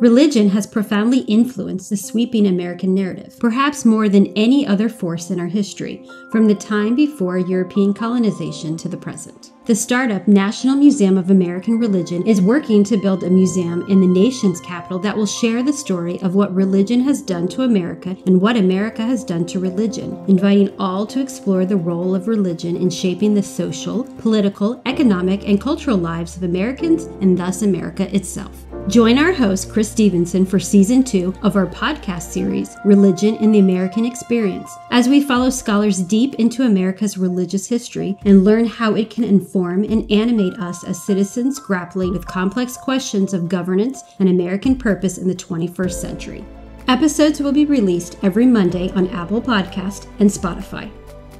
Religion has profoundly influenced the sweeping American narrative, perhaps more than any other force in our history, from the time before European colonization to the present. The startup National Museum of American Religion is working to build a museum in the nation's capital that will share the story of what religion has done to America and what America has done to religion, inviting all to explore the role of religion in shaping the social, political, economic, and cultural lives of Americans and thus America itself. Join our host, Chris Stevenson, for season two of our podcast series, Religion in the American Experience, as we follow scholars deep into America's religious history and learn how it can inform and animate us as citizens grappling with complex questions of governance and American purpose in the 21st century. Episodes will be released every Monday on Apple Podcast and Spotify.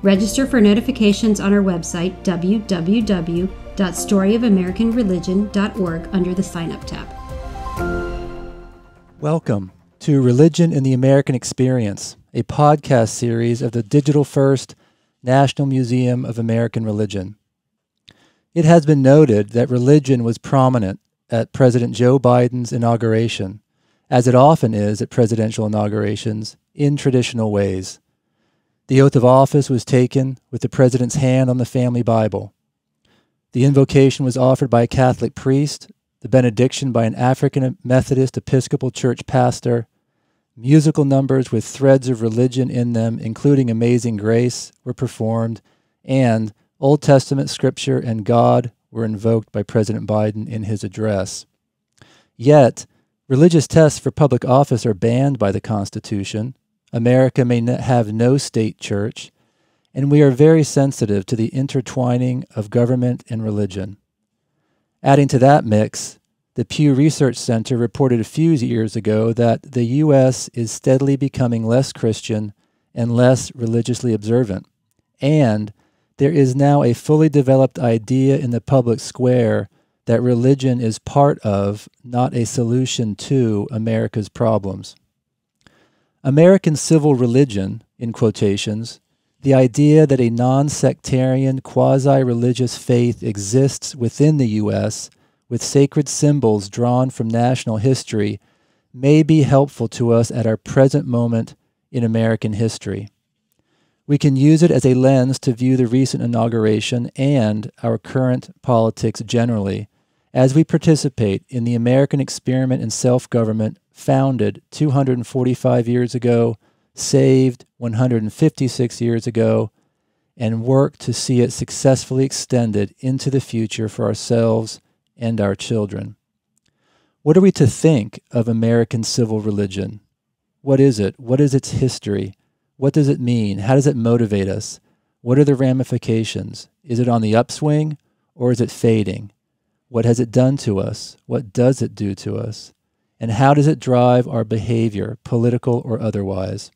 Register for notifications on our website, www.storyofamericanreligion.org, under the Sign Up tab. Welcome to Religion in the American Experience, a podcast series of the Digital First National Museum of American Religion. It has been noted that religion was prominent at President Joe Biden's inauguration, as it often is at presidential inaugurations, in traditional ways. The oath of office was taken with the president's hand on the family Bible. The invocation was offered by a Catholic priest the benediction by an African Methodist Episcopal Church pastor, musical numbers with threads of religion in them, including Amazing Grace, were performed, and Old Testament scripture and God were invoked by President Biden in his address. Yet, religious tests for public office are banned by the Constitution. America may have no state church, and we are very sensitive to the intertwining of government and religion. Adding to that mix, the Pew Research Center reported a few years ago that the U.S. is steadily becoming less Christian and less religiously observant. And there is now a fully developed idea in the public square that religion is part of, not a solution to, America's problems. American civil religion, in quotations, the idea that a non sectarian, quasi religious faith exists within the U.S. with sacred symbols drawn from national history may be helpful to us at our present moment in American history. We can use it as a lens to view the recent inauguration and our current politics generally as we participate in the American experiment in self government founded 245 years ago saved 156 years ago, and work to see it successfully extended into the future for ourselves and our children. What are we to think of American civil religion? What is it? What is its history? What does it mean? How does it motivate us? What are the ramifications? Is it on the upswing or is it fading? What has it done to us? What does it do to us? And how does it drive our behavior, political or otherwise?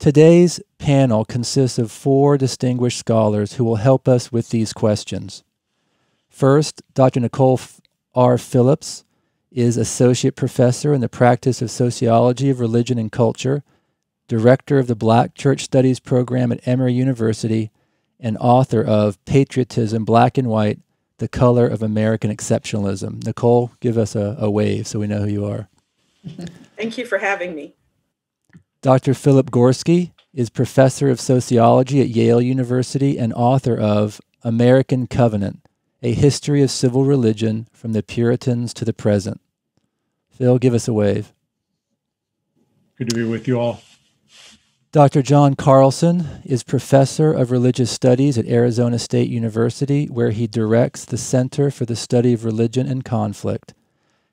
Today's panel consists of four distinguished scholars who will help us with these questions. First, Dr. Nicole R. Phillips is Associate Professor in the Practice of Sociology of Religion and Culture, Director of the Black Church Studies Program at Emory University, and author of Patriotism, Black and White, The Color of American Exceptionalism. Nicole, give us a, a wave so we know who you are. Thank you for having me. Dr. Philip Gorski is professor of sociology at Yale University and author of American Covenant A History of Civil Religion from the Puritans to the Present. Phil, give us a wave. Good to be with you all. Dr. John Carlson is professor of religious studies at Arizona State University, where he directs the Center for the Study of Religion and Conflict.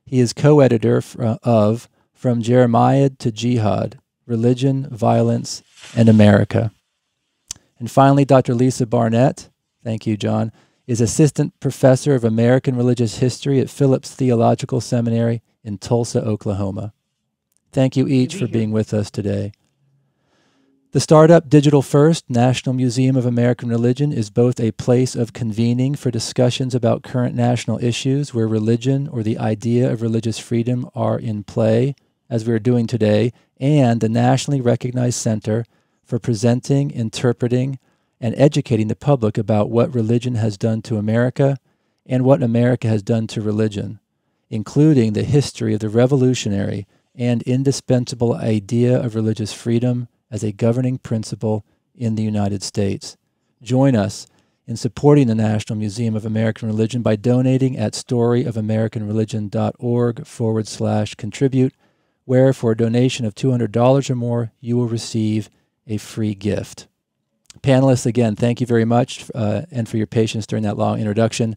He is co editor of From Jeremiah to Jihad Religion, Violence, and America. And finally, Dr. Lisa Barnett, thank you, John, is Assistant Professor of American Religious History at Phillips Theological Seminary in Tulsa, Oklahoma. Thank you each for being with us today. The startup Digital First National Museum of American Religion is both a place of convening for discussions about current national issues where religion or the idea of religious freedom are in play as we are doing today, and the nationally recognized center for presenting, interpreting, and educating the public about what religion has done to America and what America has done to religion. including the history of the revolutionary and indispensable idea of religious freedom as a governing principle in the United States. Join us in supporting the National Museum of American Religion by donating at storyofamericanreligion.org forward slash contribute, where for a donation of $200 or more, you will receive a free gift. Panelists, again, thank you very much uh, and for your patience during that long introduction.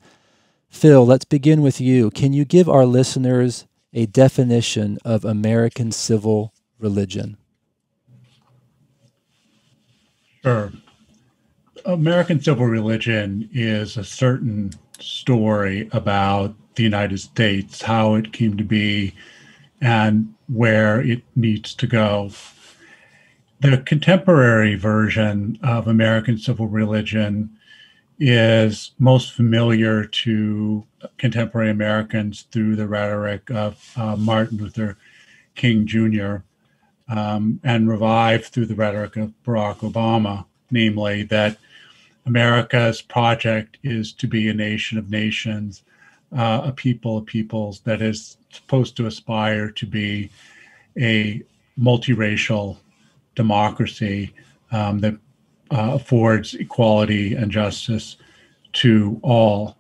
Phil, let's begin with you. Can you give our listeners a definition of American civil religion? Sure. American civil religion is a certain story about the United States, how it came to be, and where it needs to go. The contemporary version of American civil religion is most familiar to contemporary Americans through the rhetoric of uh, Martin Luther King Jr. Um, and revived through the rhetoric of Barack Obama, namely that America's project is to be a nation of nations, uh, a people of peoples that is supposed to aspire to be a multiracial democracy um, that uh, affords equality and justice to all.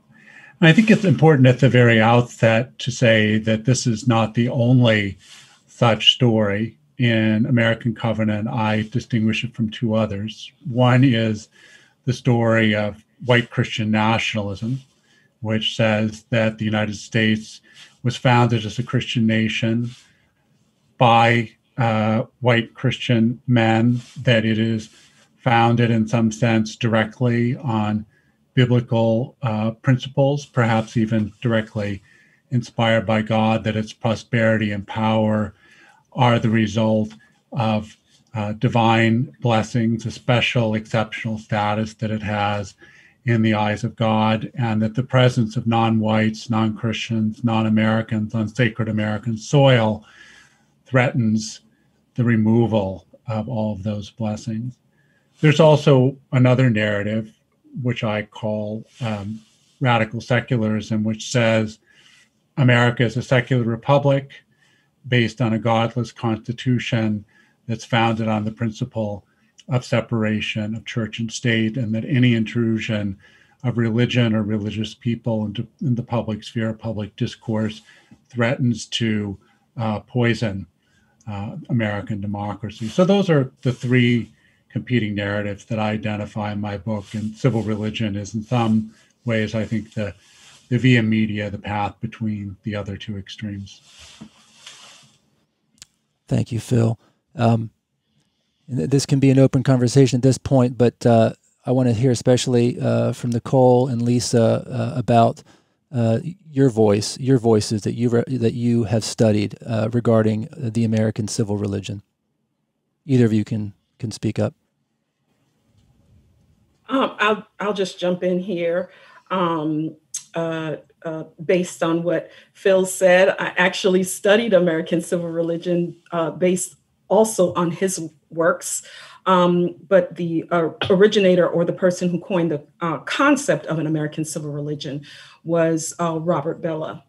And I think it's important at the very outset to say that this is not the only such story in American Covenant. I distinguish it from two others. One is the story of white Christian nationalism, which says that the United States was founded as a Christian nation by uh, white Christian men, that it is founded in some sense directly on biblical uh, principles, perhaps even directly inspired by God, that its prosperity and power are the result of uh, divine blessings, a special exceptional status that it has in the eyes of God, and that the presence of non whites, non Christians, non Americans on sacred American soil threatens the removal of all of those blessings. There's also another narrative, which I call um, radical secularism, which says America is a secular republic based on a godless constitution that's founded on the principle of separation of church and state, and that any intrusion of religion or religious people into in the public sphere, public discourse, threatens to uh, poison uh, American democracy. So those are the three competing narratives that I identify in my book. And civil religion is, in some ways, I think the the via media, the path between the other two extremes. Thank you, Phil. Um, this can be an open conversation at this point, but uh, I want to hear especially uh, from Nicole and Lisa uh, about uh, your voice, your voices that you that you have studied uh, regarding the American civil religion. Either of you can can speak up. Um, I'll I'll just jump in here. Um, uh, uh, based on what Phil said, I actually studied American civil religion uh, based also on his works. Um, but the uh, originator or the person who coined the uh, concept of an American civil religion was uh, Robert Bellah.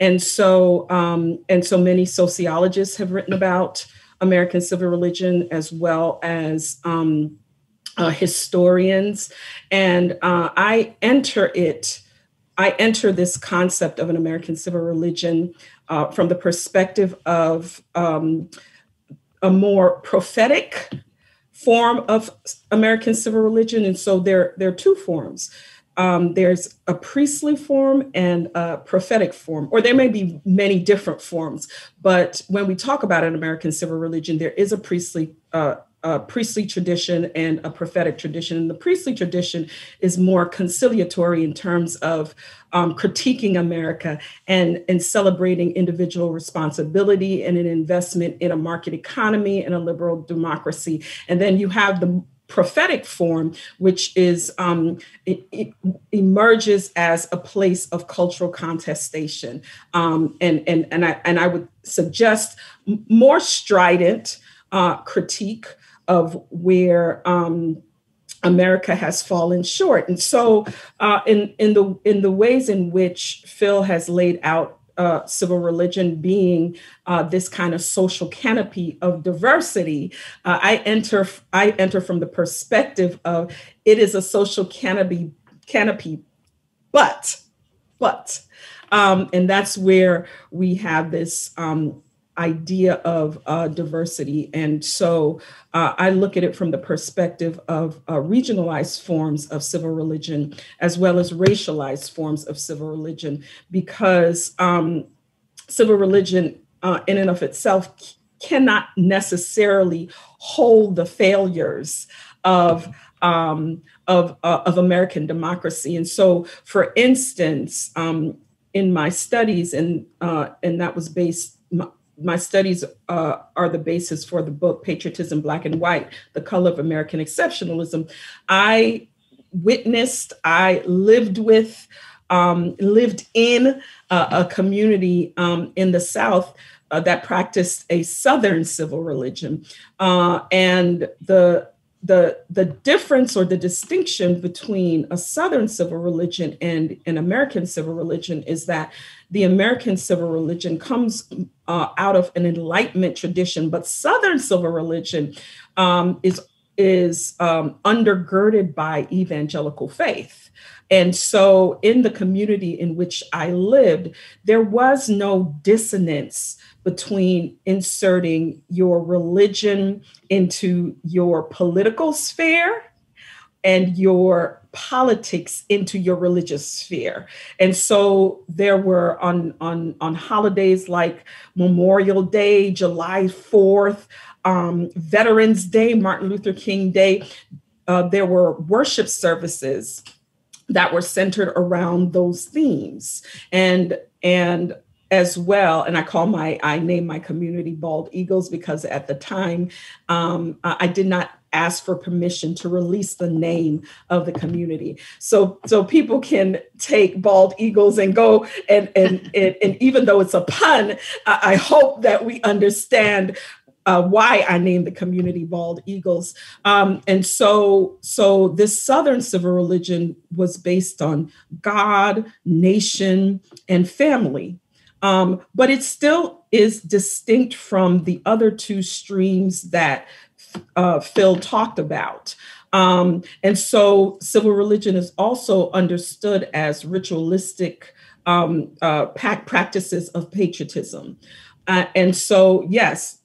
And so, um, and so many sociologists have written about American civil religion as well as um, uh, historians. And uh, I enter it, I enter this concept of an American civil religion uh, from the perspective of um, a more prophetic form of American civil religion. And so there, there are two forms. Um, there's a priestly form and a prophetic form, or there may be many different forms. But when we talk about an American civil religion, there is a priestly uh, a priestly tradition and a prophetic tradition. And the priestly tradition is more conciliatory in terms of um, critiquing America and, and celebrating individual responsibility and an investment in a market economy and a liberal democracy. And then you have the prophetic form, which is um, it, it, emerges as a place of cultural contestation, um, and and and I and I would suggest more strident uh, critique of where um, America has fallen short. And so, uh, in in the in the ways in which Phil has laid out uh, civil religion being uh, this kind of social canopy of diversity, uh, I enter I enter from the perspective of it is a social canopy canopy, but but um, and that's where we have this um, idea of uh, diversity. And so uh, I look at it from the perspective of uh, regionalized forms of civil religion as well as racialized forms of civil religion, because um, civil religion, uh, in and of itself, cannot necessarily hold the failures of um, of, uh, of American democracy. And so, for instance, um, in my studies, and uh, and that was based my studies uh, are the basis for the book Patriotism Black and White The Color of American Exceptionalism. I witnessed, I lived with, um, lived in a community um, in the South uh, that practiced a Southern civil religion. Uh, and the the the difference or the distinction between a southern civil religion and an american civil religion is that the american civil religion comes uh, out of an enlightenment tradition but southern civil religion um, is is um, undergirded by evangelical faith and so in the community in which i lived there was no dissonance between inserting your religion into your political sphere and your politics into your religious sphere. And so there were on on on holidays like memorial day july 4th um, veterans day martin luther king day uh, there were worship services that were centered around those themes. And and as well and i call my i name my community bald eagles because at the time um, i did not ask for permission to release the name of the community. So so people can take bald eagles and go and and and, and even though it's a pun I, I hope that we understand uh, why I named the community Bald Eagles. Um, and so, so this Southern civil religion was based on God, nation, and family. Um, but it still is distinct from the other two streams that uh, Phil talked about. Um, and so civil religion is also understood as ritualistic um, uh, practices of patriotism. Uh, and so, yes,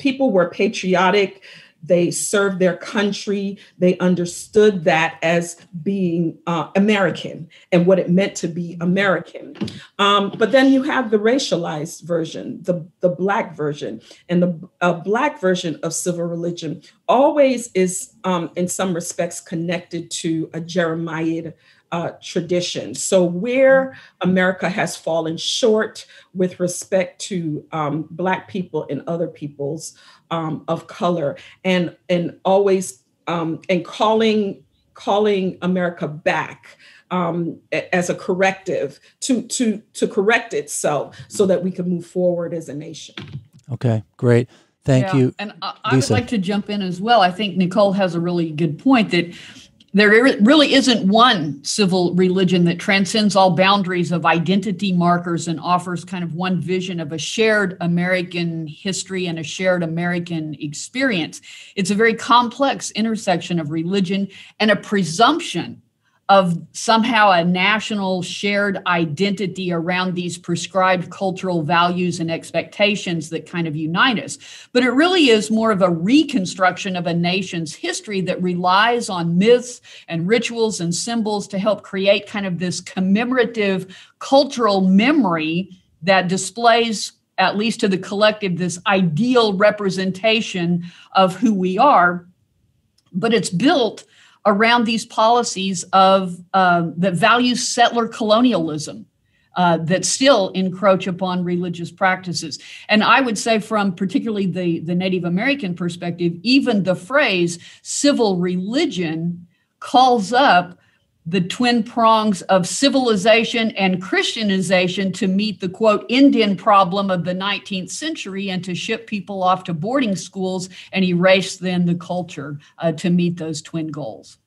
people were patriotic they served their country. They understood that as being uh, American and what it meant to be American. Um, but then you have the racialized version, the, the Black version. And the uh, Black version of civil religion always is, um, in some respects, connected to a Jeremiad uh, tradition. So, where America has fallen short with respect to um, Black people and other peoples um, of color, and and always um, and calling calling America back um, as a corrective to to to correct itself, so that we can move forward as a nation. Okay, great. Thank yeah. you. And I, I would like to jump in as well. I think Nicole has a really good point that there really isn't one civil religion that transcends all boundaries of identity markers and offers kind of one vision of a shared American history and a shared American experience. It's a very complex intersection of religion and a presumption of somehow a national shared identity around these prescribed cultural values and expectations that kind of unite us. But it really is more of a reconstruction of a nation's history that relies on myths and rituals and symbols to help create kind of this commemorative cultural memory that displays at least to the collective this ideal representation of who we are but it's built around these policies of uh, that value settler colonialism uh, that still encroach upon religious practices. And I would say, from particularly the, the Native American perspective, even the phrase civil religion calls up the twin prongs of civilization and Christianization to meet the quote Indian problem of the 19th century and to ship people off to boarding schools and erase then the culture uh, to meet those twin goals.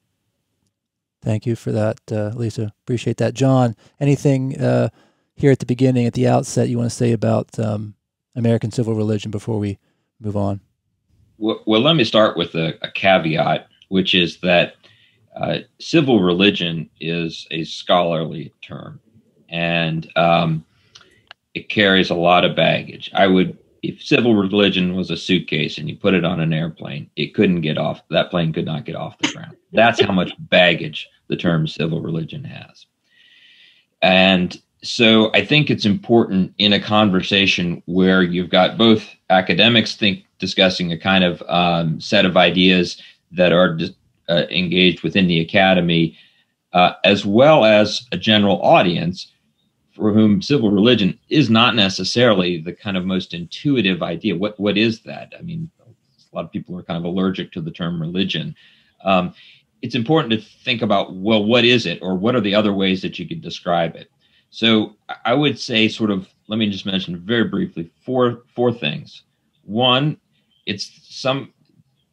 Thank you for that, uh, Lisa. Appreciate that. John, anything uh, here at the beginning, at the outset, you want to say about um, American civil religion before we move on? Well, well let me start with a, a caveat, which is that uh, civil religion is a scholarly term, and um, it carries a lot of baggage. I would, if civil religion was a suitcase and you put it on an airplane, it couldn't get off. That plane could not get off the ground. That's how much baggage the term civil religion has. And so I think it's important in a conversation where you've got both academics think discussing a kind of um, set of ideas that are uh, engaged within the academy, uh, as well as a general audience for whom civil religion is not necessarily the kind of most intuitive idea. What what is that? I mean, a lot of people are kind of allergic to the term religion. Um, it's important to think about well, what is it, or what are the other ways that you could describe it? So I would say, sort of, let me just mention very briefly four four things. One, it's some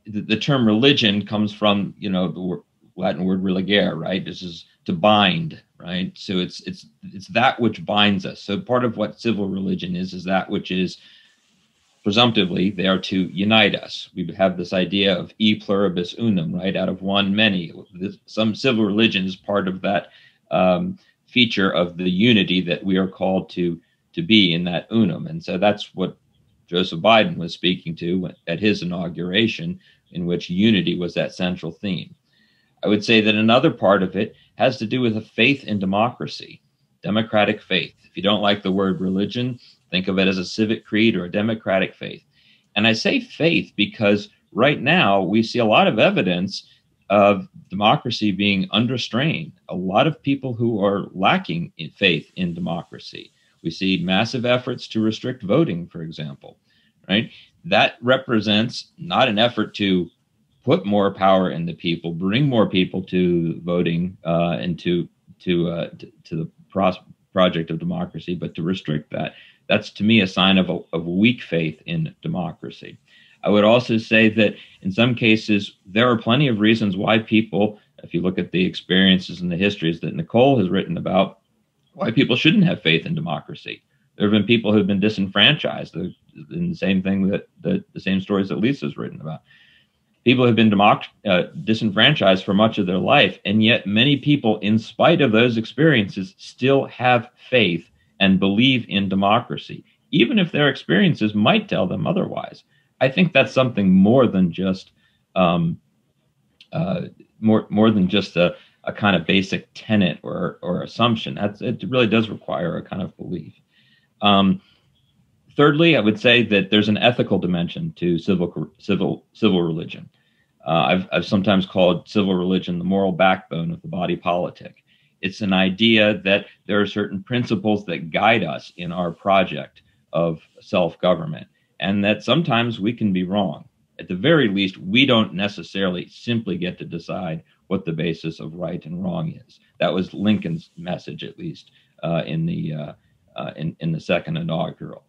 the, the term religion comes from you know the Latin word religare, right? This is to bind, right? So it's it's it's that which binds us. So part of what civil religion is is that which is presumptively they are to unite us. We have this idea of e pluribus unum, right? Out of one, many. Some civil religion is part of that um, feature of the unity that we are called to to be in that unum. And so that's what Joseph Biden was speaking to at his inauguration, in which unity was that central theme. I would say that another part of it has to do with a faith in democracy, democratic faith. If you don't like the word religion, think of it as a civic creed or a democratic faith. And I say faith because right now we see a lot of evidence of democracy being under strain. A lot of people who are lacking in faith in democracy. We see massive efforts to restrict voting, for example, right? That represents not an effort to put more power in the people, bring more people to voting uh, and to to, uh, to, the pros- project of democracy, but to restrict that. That's to me a sign of a, of weak faith in democracy. I would also say that in some cases, there are plenty of reasons why people, if you look at the experiences and the histories that Nicole has written about, why people shouldn't have faith in democracy. There have been people who have been disenfranchised, in the same thing that, the same stories that Lisa's written about. People have been democ- uh, disenfranchised for much of their life, and yet many people, in spite of those experiences, still have faith and believe in democracy, even if their experiences might tell them otherwise. I think that's something more than just um, uh, more more than just a, a kind of basic tenet or or assumption. That's it really does require a kind of belief. Um, thirdly, I would say that there's an ethical dimension to civil civil civil religion. Uh, I've I've sometimes called civil religion the moral backbone of the body politic. It's an idea that there are certain principles that guide us in our project of self government and that sometimes we can be wrong. At the very least, we don't necessarily simply get to decide what the basis of right and wrong is. That was Lincoln's message, at least uh, in the uh, uh, in in the second inaugural.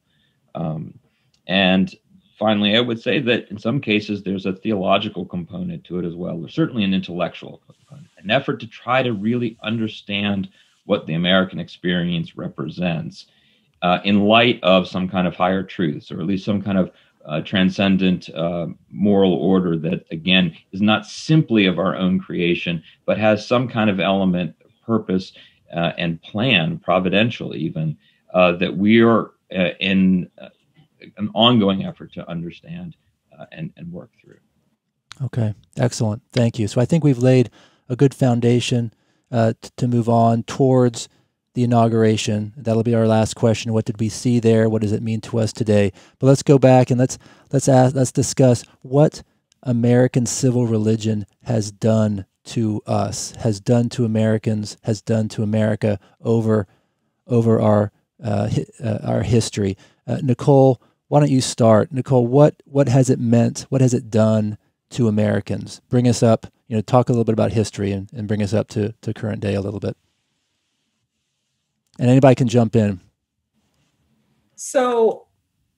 Um, and finally, I would say that in some cases there's a theological component to it as well. There's certainly an intellectual component, an effort to try to really understand what the American experience represents uh, in light of some kind of higher truths, or at least some kind of uh, transcendent uh, moral order that, again, is not simply of our own creation, but has some kind of element, purpose, uh, and plan, providential even, uh, that we are uh, in an ongoing effort to understand and, and work through. Okay, excellent. Thank you. So I think we've laid a good foundation to move on towards the inauguration. That'll be our last question. What did we see there? What does it mean to us today? But let's go back and let's let's ask let's discuss what American civil religion has done to us, has done to Americans, has done to America over over our uh, uh, our history. Uh, Nicole, why don't you start? Nicole, what what has it meant? What has it done to Americans? Bring us up. You know, talk a little bit about history and, and bring us up to, to current day a little bit and anybody can jump in. So,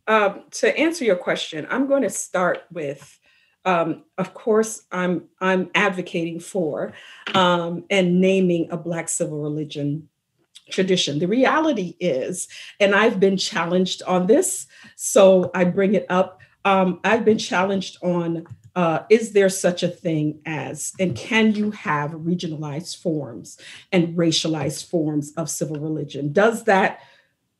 um, to answer your question, I'm going to start with, um, of course, I'm I'm advocating for um, and naming a Black civil religion tradition. The reality is, and I've been challenged on this, so I bring it up. Um, I've been challenged on uh, is there such a thing as, and can you have regionalized forms and racialized forms of civil religion? Does that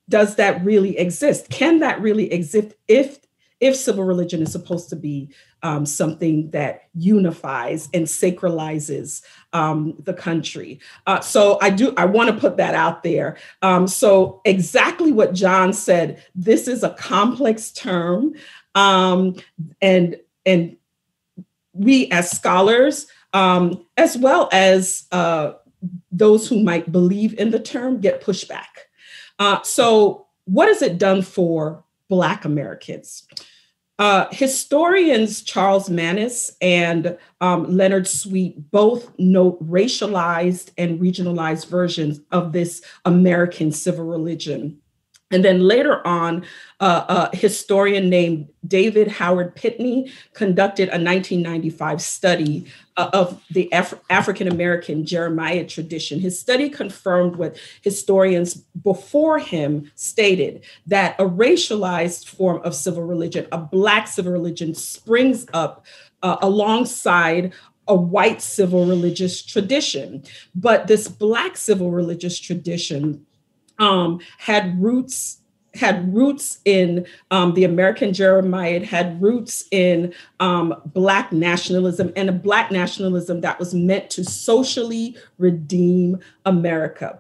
does that really exist? Can that really exist if if civil religion is supposed to be um, something that unifies and sacralizes um, the country. Uh, so I do I want to put that out there. Um, so exactly what John said. This is a complex term, um, and and we as scholars, um, as well as uh, those who might believe in the term, get pushback. Uh, so what has it done for Black Americans? Uh, historians Charles Mannes and um, Leonard Sweet both note racialized and regionalized versions of this American civil religion. And then later on, uh, a historian named David Howard Pitney conducted a 1995 study uh, of the Af- African American Jeremiad tradition. His study confirmed what historians before him stated that a racialized form of civil religion, a Black civil religion, springs up uh, alongside a white civil religious tradition. But this Black civil religious tradition um, had roots had roots in um, the American Jeremiad, it had roots in um, Black nationalism and a Black nationalism that was meant to socially redeem America.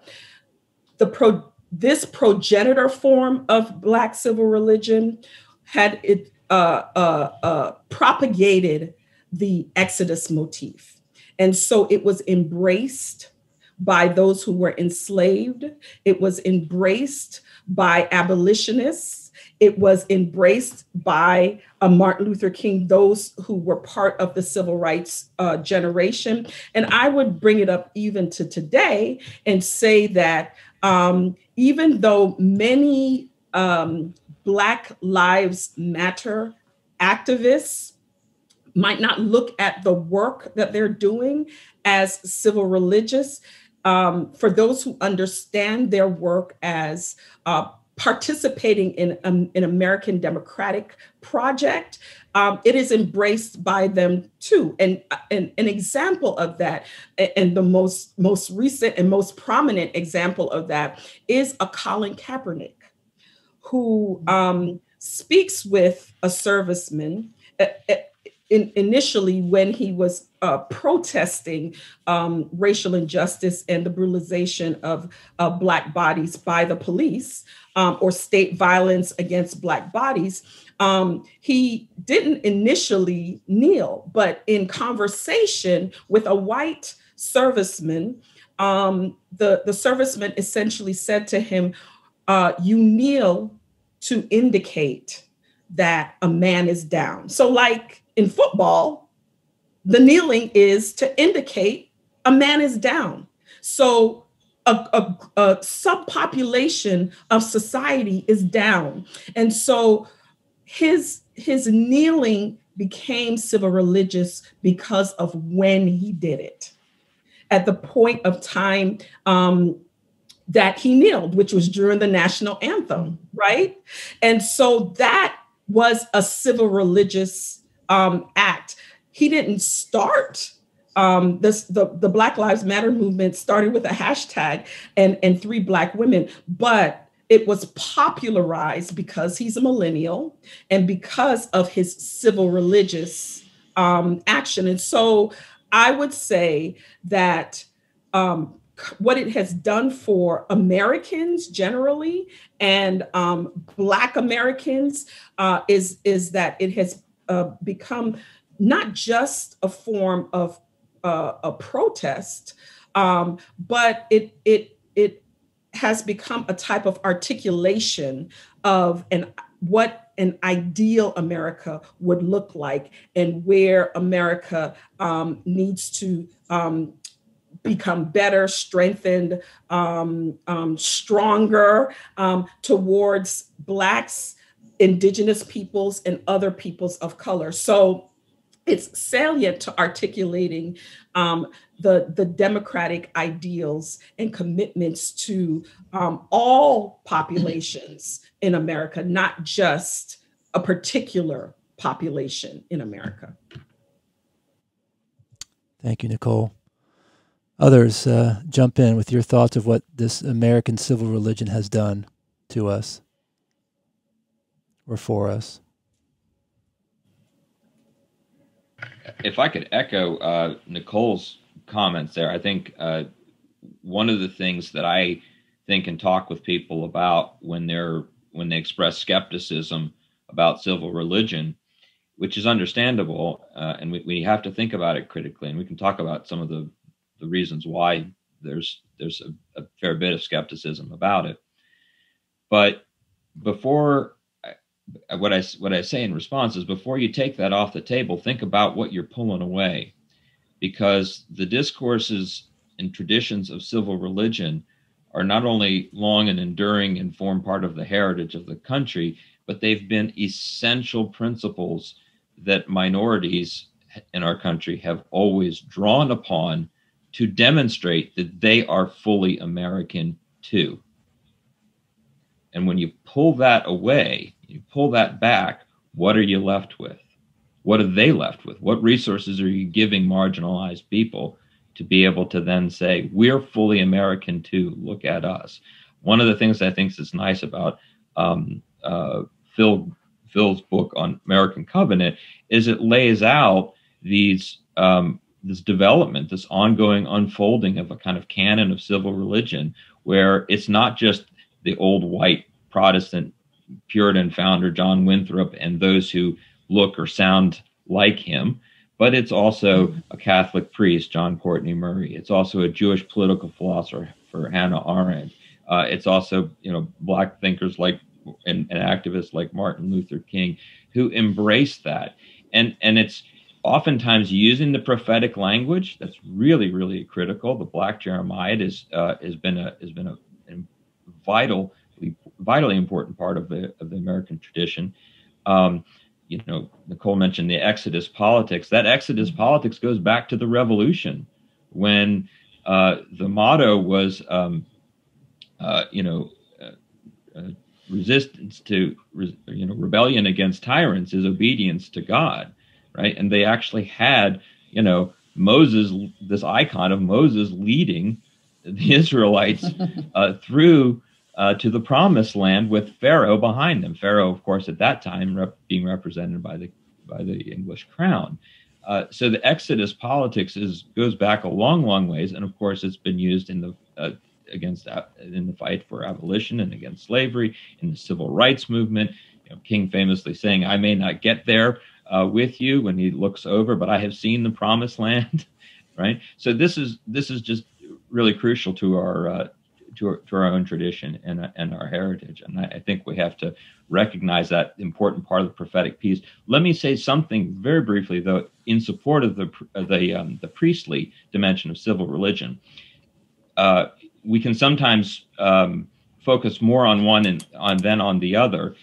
The pro, this progenitor form of Black civil religion had it uh, uh, uh, propagated the Exodus motif. And so it was embraced by those who were enslaved. It was embraced by abolitionists. It was embraced by uh, Martin Luther King, those who were part of the civil rights uh, generation. And I would bring it up even to today and say that um, even though many um, Black Lives Matter activists might not look at the work that they're doing as civil religious, um, for those who understand their work as uh, participating in um, an American democratic project, um, it is embraced by them too. And, and an example of that, and the most, most recent and most prominent example of that is a Colin Kaepernick, who um, speaks with a serviceman. Uh, uh, in, initially when he was uh, protesting um, racial injustice and the brutalization of Black bodies by the police um, or state violence against Black bodies, um, he didn't initially kneel, but in conversation with a white serviceman, um, the, the serviceman essentially said to him, uh, You kneel to indicate that a man is down. So, like, in football, the kneeling is to indicate a man is down. So a, a, a, subpopulation of society is down. And so his his kneeling became civil religious because of when he did it. At the point of time um, that he kneeled, which was during the national anthem, right? And so that was a civil religious um, act. He didn't start um, this, the, the Black Lives Matter movement started with a hashtag and, and three Black women, but it was popularized because he's a millennial and because of his civil religious um, action. And so I would say that um, what it has done for Americans generally and um, Black Americans uh, is, is that it has uh, become not just a form of uh, a protest, um, but it it it has become a type of articulation of an what an ideal America would look like and where America um, needs to um, become better, strengthened, um, um stronger um, towards Blacks, indigenous peoples and other peoples of color. So it's salient to articulating um, the, the democratic ideals and commitments to um, all populations in America, not just a particular population in America. Thank you, Nicole. Others, uh, jump in with your thoughts of what this American civil religion has done to us or for us. If I could echo uh, Nicole's comments there, I think uh, one of the things that I think and talk with people about when they're when they express skepticism about civil religion, which is understandable, uh, and we, we have to think about it critically, and we can talk about some of the the reasons why there's there's a, a fair bit of skepticism about it. But before what I what I say in response is before you take that off the table, think about what you're pulling away, because the discourses and traditions of civil religion are not only long and enduring and form part of the heritage of the country, but they've been essential principles that minorities in our country have always drawn upon to demonstrate that they are fully American too. And when you pull that away, you pull that back, what are you left with? What are they left with? What resources are you giving marginalized people to be able to then say, we're fully American too, look at us? One of the things I think is nice about um, uh, Phil Phil's book on American Covenant is it lays out these um, this development, this ongoing unfolding of a kind of canon of civil religion, where it's not just the old white Protestant Puritan founder John Winthrop and those who look or sound like him, but it's also a Catholic priest, John Courtney Murray. It's also a Jewish political philosopher for Hannah Arendt. Uh, it's also you know black thinkers like and, and activists like Martin Luther King who embrace that, and and it's oftentimes using the prophetic language that's really really critical the black jeremiad is uh, has been a has been a, a vital vitally important part of the of the american tradition. Um, you know nicole mentioned the exodus politics. That exodus politics goes back to the revolution when uh, the motto was um, uh, you know uh, uh, resistance to you know rebellion against tyrants is obedience to god right? And they actually had, you know, Moses, this icon of Moses leading the Israelites uh, through uh, to the promised land with Pharaoh behind them. Pharaoh, of course, at that time rep- being represented by the by the English crown. Uh, so the Exodus politics is goes back a long, long ways, and of course, it's been used in the uh, against uh, in the fight for abolition and against slavery in the civil rights movement. You know, King famously saying, "I may not get there, uh, with you when he looks over, but I have seen the promised land, right? So this is this is just really crucial to our uh, to our, to our own tradition and and our heritage, and I, I, think we have to recognize that important part of the prophetic piece. Let me say something very briefly, though, in support of the the um, the priestly dimension of civil religion. Uh, we can sometimes um, focus more on one and on than on the other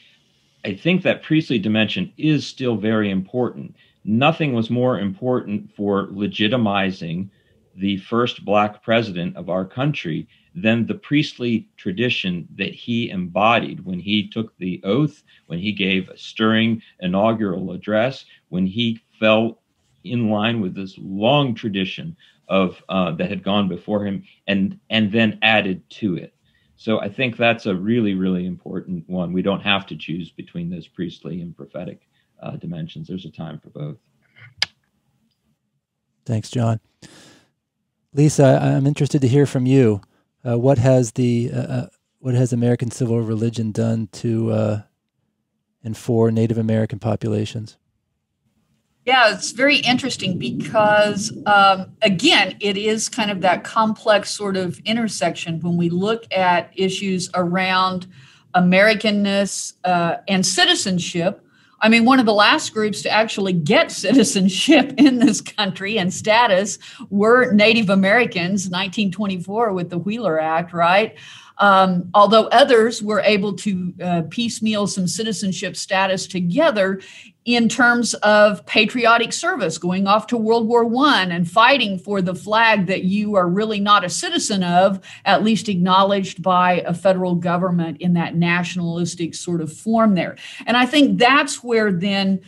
I think that priestly dimension is still very important. Nothing was more important for legitimizing the first black president of our country than the priestly tradition that he embodied when he took the oath, when he gave a stirring inaugural address, when he fell in line with this long tradition of uh, that had gone before him, and and then added to it. So I think that's a really, really important one. We don't have to choose between those priestly and prophetic uh, dimensions. There's a time for both. Thanks, John. Lisa, I'm interested to hear from you. Uh, what has the uh, uh what has American civil religion done to uh, and for Native American populations? Yeah, it's very interesting because, um, again, it is kind of that complex sort of intersection when we look at issues around Americanness uh, and citizenship. I mean, one of the last groups to actually get citizenship in this country and status were Native Americans, 1924 with the Wheeler Act, right? Um, although others were able to uh, piecemeal some citizenship status together in terms of patriotic service, going off to World War One and fighting for the flag that you are really not a citizen of, at least acknowledged by a federal government in that nationalistic sort of form there. And I think that's where then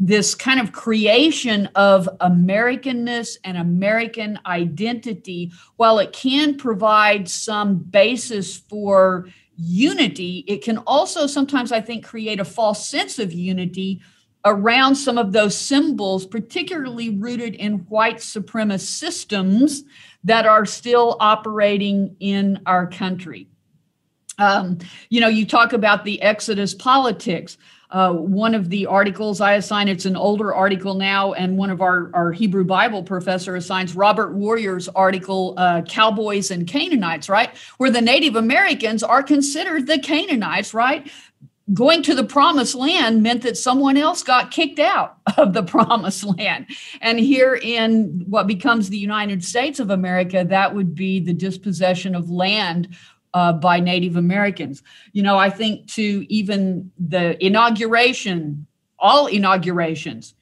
this kind of creation of Americanness and American identity, while it can provide some basis for unity, it can also sometimes, I think, create a false sense of unity around some of those symbols, particularly rooted in white supremacist systems that are still operating in our country. Um, you know, you talk about the Exodus politics. Uh, one of the articles I assign, it's an older article now, and one of our, our Hebrew Bible professor assigns Robert Warrior's article, uh, Cowboys and Canaanites, right? Where the Native Americans are considered the Canaanites, right? Going to the promised land meant that someone else got kicked out of the promised land. And here in what becomes the United States of America, that would be the dispossession of land uh, by Native Americans. You know, I think to even the inauguration, all inaugurations,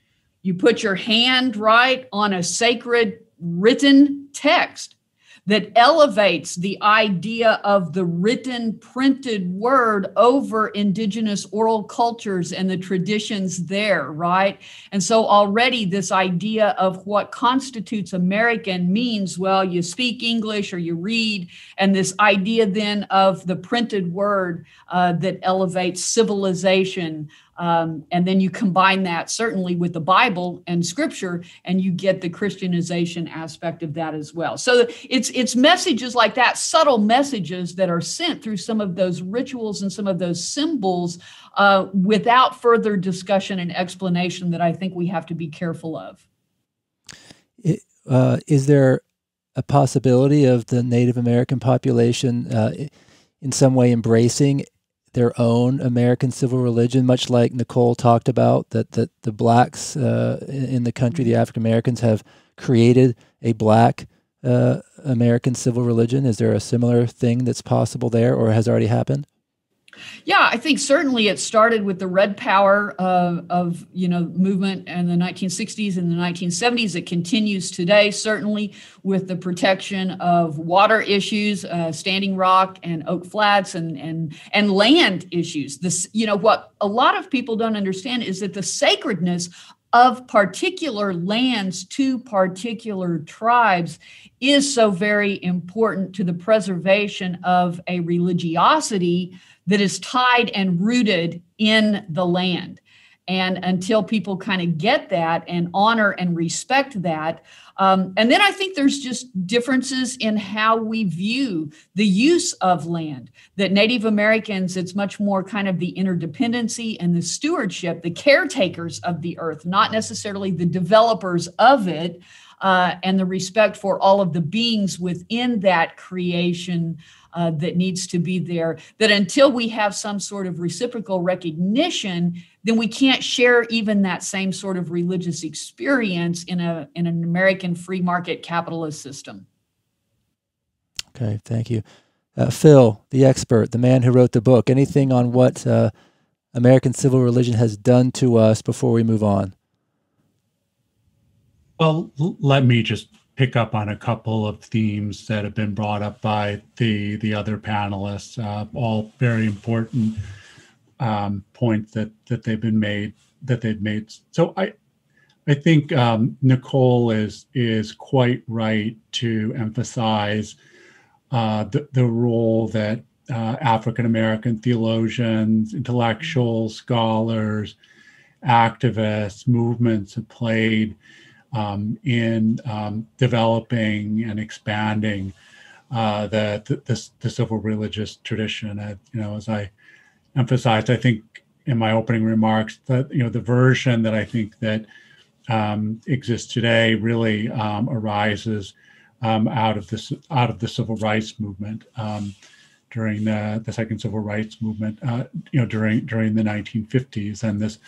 you put your hand right on a sacred written text that elevates the idea of the written, printed word over indigenous oral cultures and the traditions there, right? And so already this idea of what constitutes American means, well, you speak English or you read, and this idea then of the printed word uh, that elevates civilization. Um, and then you combine that certainly with the Bible and Scripture, and you get the Christianization aspect of that as well. So it's it's messages like that, subtle messages that are sent through some of those rituals and some of those symbols, uh, without further discussion and explanation, that I think we have to be careful of. It, uh, is there a possibility of the Native American population uh, in some way embracing their own American civil religion, much like Nicole talked about, that, that the blacks uh, in the country, the African Americans, have created a black uh, American civil religion? Is there a similar thing that's possible there or has already happened? Yeah, I think certainly it started with the Red Power uh, of you know movement in the 1960s and the 1970s. It continues today, certainly with the protection of water issues, uh, Standing Rock and Oak Flats, and and and land issues. This you know what a lot of people don't understand is that the sacredness of particular lands to particular tribes is so very important to the preservation of a religiosity that is tied and rooted in the land. And until people kind of get that and honor and respect that, um, and then I think there's just differences in how we view the use of land. That Native Americans, it's much more kind of the interdependency and the stewardship, the caretakers of the earth, not necessarily the developers of it, uh, and the respect for all of the beings within that creation uh, that needs to be there. That until we have some sort of reciprocal recognition, then we can't share even that same sort of religious experience in a in an American free market capitalist system. Okay, thank you. Uh, Phil, the expert, the man who wrote the book, anything on what uh, American civil religion has done to us before we move on? Well, l- let me just pick up on a couple of themes that have been brought up by the the other panelists. Uh, all very important um, points that that they've been made that they've made. So I I think um, Nicole is is quite right to emphasize uh, the the role that uh, African American theologians, intellectuals, scholars, activists, movements have played um, in um, developing and expanding uh, the, the, the civil religious tradition. You know, as I emphasized, I think in my opening remarks that you know the version that I think that um, exists today really um, arises um, out of this out of the civil rights movement um, during the, the second civil rights movement. Uh, you know, during during the 1950s and this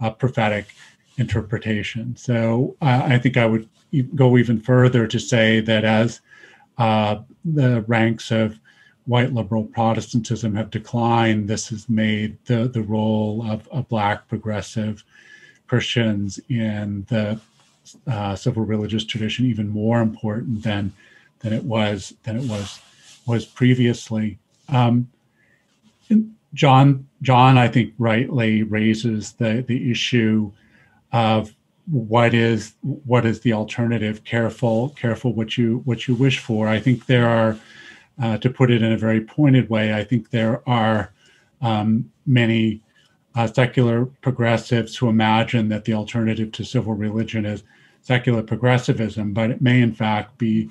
uh, prophetic interpretation. So I think I would go even further to say that as uh, the ranks of white liberal Protestantism have declined, this has made the, the role of, of Black progressive Christians in the uh, civil religious tradition even more important than than it was than it was was previously. Um, John John, I think, rightly raises the the issue of what is what is the alternative. Careful, careful what you what you wish for. I think there are, uh, to put it in a very pointed way, I think there are um, many uh, secular progressives who imagine that the alternative to civil religion is secular progressivism, but it may in fact be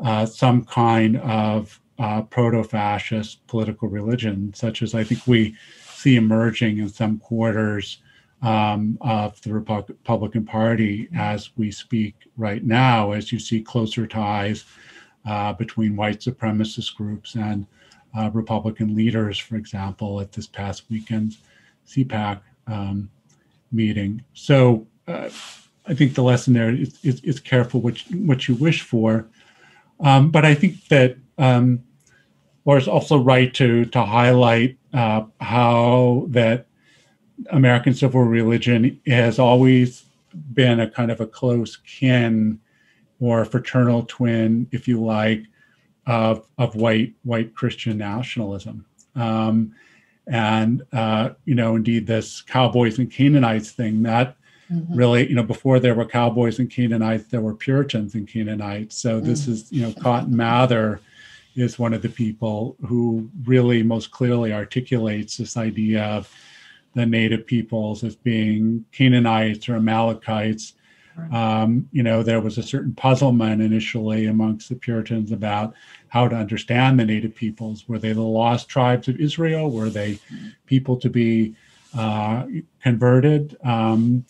uh, some kind of uh, proto fascist political religion, such as I think we see emerging in some quarters um, of the Republican Party as we speak right now, as you see closer ties uh, between white supremacist groups and uh, Republican leaders, for example, at this past weekend's CPAC um, meeting. So uh, I think the lesson there is, is, is careful what you, what you wish for. Um, but I think that um, Laura's also right to to highlight uh, how that American civil religion has always been a kind of a close kin or fraternal twin, if you like, of of white white Christian nationalism. Um, and uh, you know, indeed, this cowboys and Canaanites thing that Mm-hmm. Really, you know, before there were cowboys and Canaanites, there were Puritans and Canaanites. So mm-hmm. this is, you know, Cotton Mather is one of the people who really most clearly articulates this idea of the native peoples as being Canaanites or Amalekites. Um, you know, there was a certain puzzlement initially amongst the Puritans about how to understand the native peoples. Were they the lost tribes of Israel? Were they people to be uh, converted? Um,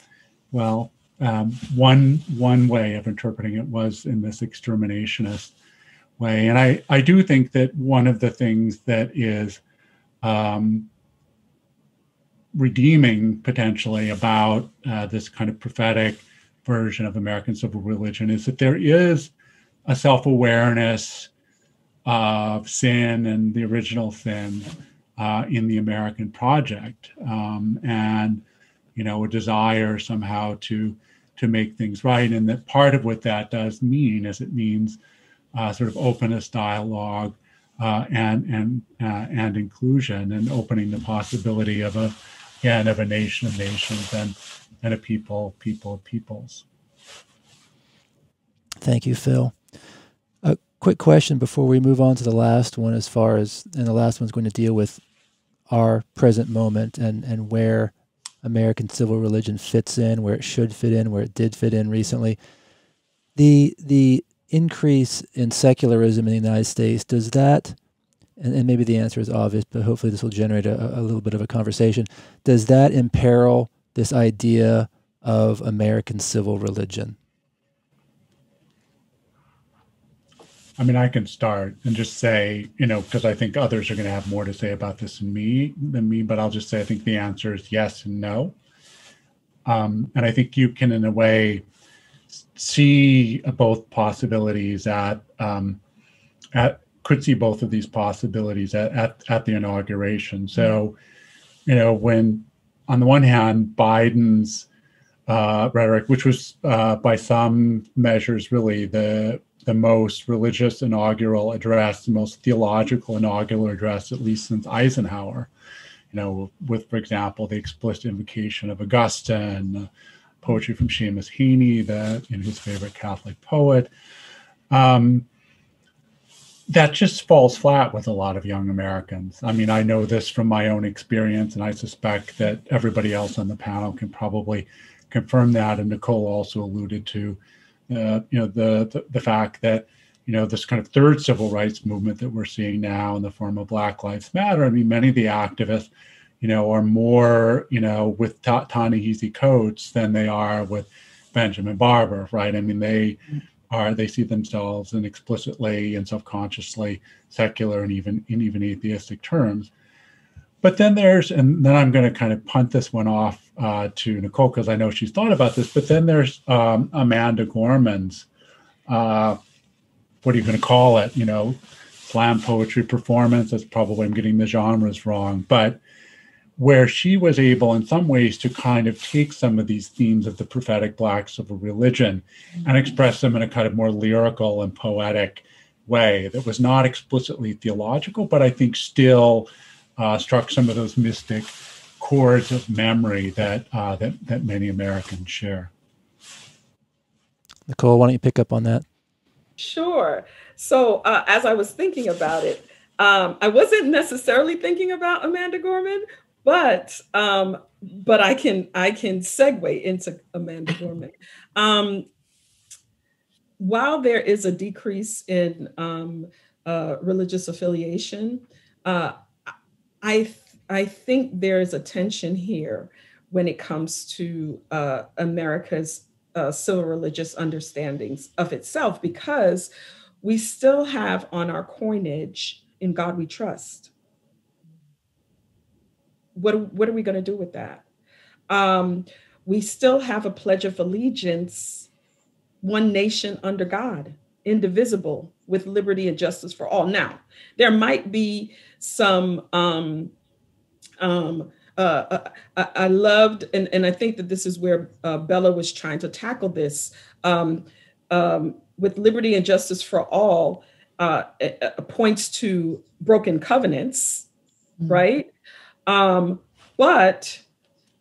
well, um, one one way of interpreting it was in this exterminationist way, and I I do think that one of the things that is um, redeeming potentially about uh, this kind of prophetic version of American civil religion is that there is a self awareness of sin and the original sin uh, in the American project, um, and you know, a desire somehow to to make things right, and that part of what that does mean is it means uh, sort of openness, dialogue, uh, and and uh, and inclusion, and opening the possibility of a again of a nation of nations and and a people people of peoples. Thank you, Phil. A quick question before we move on to the last one, as far as and the last one's going to deal with our present moment and and where American civil religion fits in, where it should fit in, where it did fit in recently. The the increase in secularism in the United States does that, and, and maybe the answer is obvious, but hopefully this will generate a, a little bit of a conversation. Does that imperil this idea of American civil religion? I mean, I can start and just say, you know, because I think others are going to have more to say about this than me than me, but I'll just say I think the answer is yes and no. Um, and I think you can, in a way, see both possibilities at um, at could see both of these possibilities at at, at the inauguration. So, you know, when on the one hand, Biden's uh, rhetoric, which was uh, by some measures really the the most religious inaugural address, the most theological inaugural address, at least since Eisenhower. You know, with, for example, the explicit invocation of Augustine, poetry from Seamus Heaney, that in his favorite Catholic poet. Um, that just falls flat with a lot of young Americans. I mean, I know this from my own experience, and I suspect that everybody else on the panel can probably confirm that. And Nicole also alluded to uh, you know the, the, the fact that you know this kind of third civil rights movement that we're seeing now in the form of Black Lives Matter. I mean, many of the activists, you know, are more you know with Ta- Ta-Nehisi Coates than they are with Benjamin Barber, right? I mean, they are they see themselves in explicitly and self-consciously secular and even in even atheistic terms. But then there's, and then I'm going to kind of punt this one off uh, to Nicole because I know she's thought about this. But then there's um, Amanda Gorman's, uh, what are you going to call it? You know, slam poetry performance. That's probably I'm getting the genres wrong, but where she was able, in some ways, to kind of take some of these themes of the prophetic black civil religion and express them in a kind of more lyrical and poetic way that was not explicitly theological, but I think still uh, struck some of those mystic chords of memory that uh, that that many Americans share. Nicole, why don't you pick up on that? Sure. So uh, as I was thinking about it, um, I wasn't necessarily thinking about Amanda Gorman, but um, but I can I can segue into Amanda Gorman. Um, while there is a decrease in um, uh, religious affiliation, uh, I I think there is a tension here when it comes to uh, America's uh, civil religious understandings of itself, because we still have on our coinage, "In God We Trust." What what are we going to do with that? Um, we still have a Pledge of Allegiance, one nation under God, indivisible, with liberty and justice for all. Now, there might be some um, um, uh, I, I, loved, and, and I think that this is where uh, Bellah was trying to tackle this um, um, with liberty and justice for all. Uh, points to broken covenants, mm-hmm. right? Um, but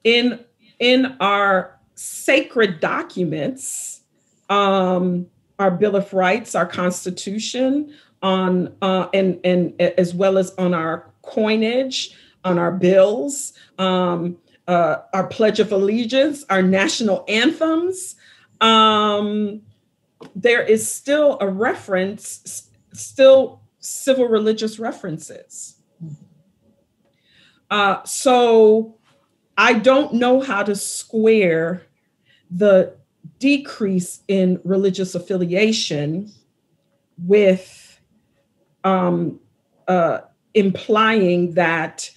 in in our sacred documents, um, our Bill of Rights, our Constitution, on uh, and and as well as on our coinage, on our bills, um, uh, our Pledge of Allegiance, our national anthems. Um, there is still a reference, still civil religious references. Uh, so I don't know how to square the decrease in religious affiliation with um, uh, implying that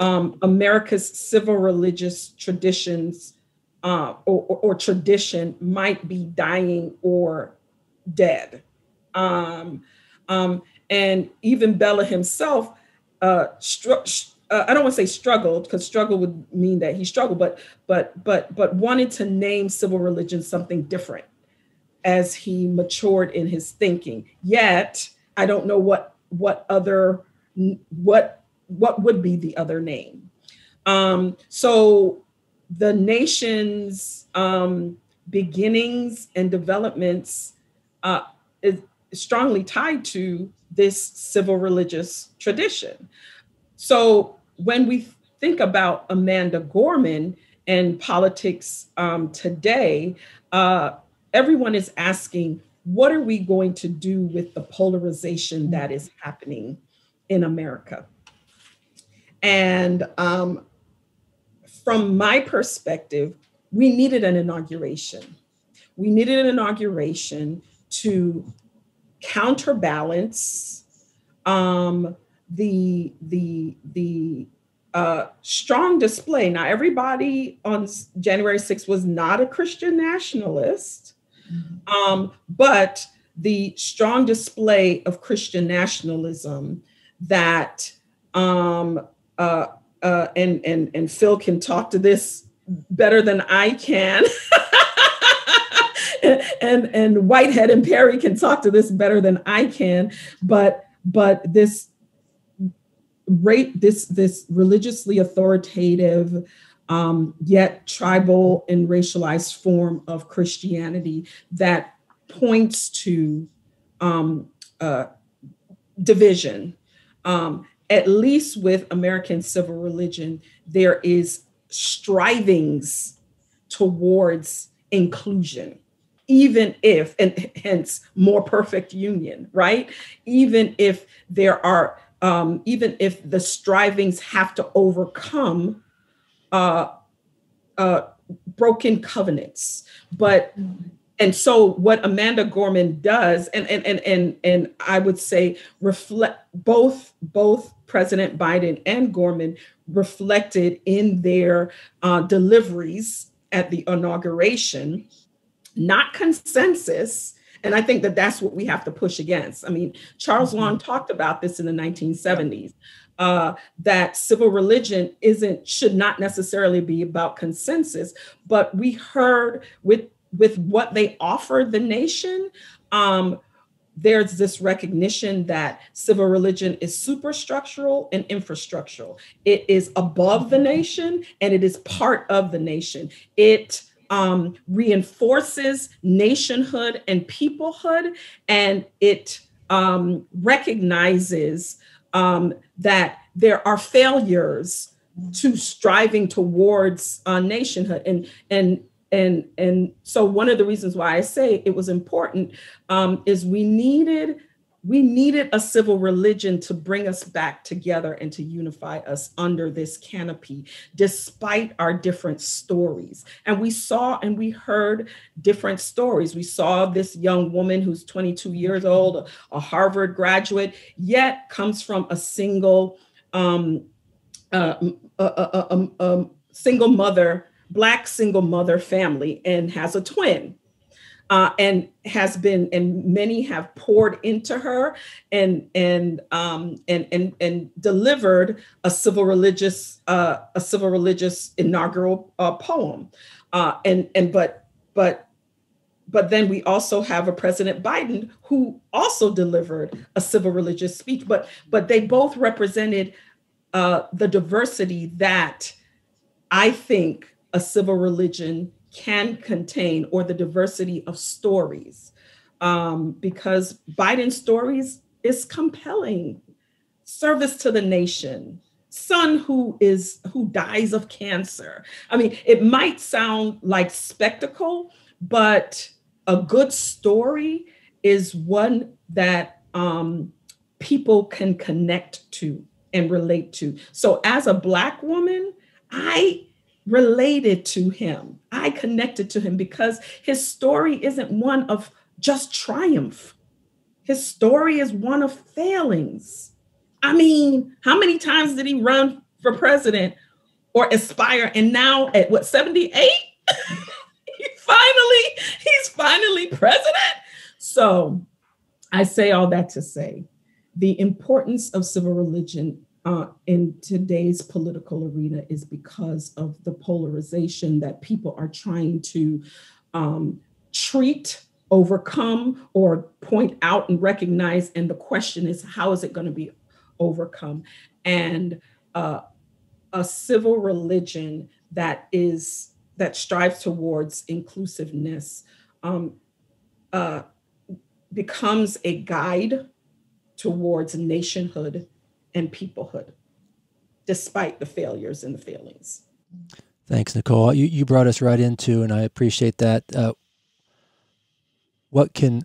um, America's civil religious traditions uh, or, or, or, tradition might be dying or dead. Um, um, and even Bellah himself, uh, stru- uh, I don't want to say struggled because struggle would mean that he struggled, but but but but wanted to name civil religion something different as he matured in his thinking. Yet I don't know what what other what what would be the other name. Um, so the nation's um, beginnings and developments uh, is strongly tied to this civil religious tradition. So when we think about Amanda Gorman and politics um, today, uh, everyone is asking, what are we going to do with the polarization that is happening in America? And um, from my perspective, we needed an inauguration. We needed an inauguration to counterbalance um, the the the uh, strong display. Now, everybody on January 6th was not a Christian nationalist, mm-hmm. um, but the strong display of Christian nationalism that um, uh, uh, and and and Phil can talk to this better than I can. and and Whitehead and Perry can talk to this better than I can, but but this rate this this religiously authoritative um, yet tribal and racialized form of Christianity that points to um, uh, division. Um, at least with American civil religion, there is strivings towards inclusion even if and hence more perfect union right even if there are um, even if the strivings have to overcome uh, uh, broken covenants. But and so what Amanda Gorman does, and and and and and I would say reflect both both President Biden and Gorman reflected in their uh, deliveries at the inauguration, not consensus, And I think that that's what we have to push against. I mean, Charles mm-hmm. Long talked about this in the 1970s. Uh, that civil religion isn't should not necessarily be about consensus, but we heard with with what they offered the nation, um, there's this recognition that civil religion is superstructural and infrastructural. It is above the nation and it is part of the nation. It um, reinforces nationhood and peoplehood, and it um, recognizes um, that there are failures to striving towards uh, nationhood. And and and and so one of the reasons why i say it was important um, is we needed we needed a civil religion to bring us back together and to unify us under this canopy despite our different stories. And we saw and we heard different stories. We saw this young woman who's 22 years old a, harvard graduate yet comes from a single um, uh, a, a, a single mother black single mother family and has a twin uh, and has been and many have poured into her and and um, and and and delivered a civil religious uh, a civil religious inaugural uh, poem. Uh, and and but but but then we also have a president biden who also delivered a civil religious speech but but they both represented uh, the diversity that i think a civil religion can contain or the diversity of stories um, because Biden's stories is compelling. Service to the nation, son who is who dies of cancer. I mean, it might sound like spectacle, but a good story is one that um, people can connect to and relate to. So, as a Black woman, I related to him. I connected to him because his story isn't one of just triumph. His story is one of failings. I mean, how many times did he run for president or aspire? And now at what, 78? he finally, he's finally president. So I say all that to say the importance of civil religion uh, in today's political arena is because of the polarization that people are trying to um, treat, overcome, or point out and recognize. And the question is, how is it going to be overcome? And uh, a civil religion that is that strives towards inclusiveness um, uh, becomes a guide towards nationhood and peoplehood, despite the failures and the failings. Thanks, Nicole. You, you brought us right into, and I appreciate that. Uh, what can,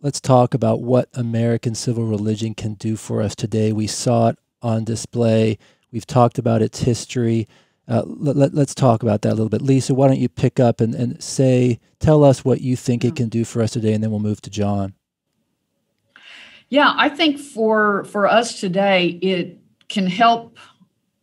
let's talk about what American civil religion can do for us today. We saw it on display, we've talked about its history. Uh, let, us talk about that a little bit. Lisa, why don't you pick up and, and say, tell us what you think it can do for us today, and then we'll move to John. Yeah, I think for for us today, it can help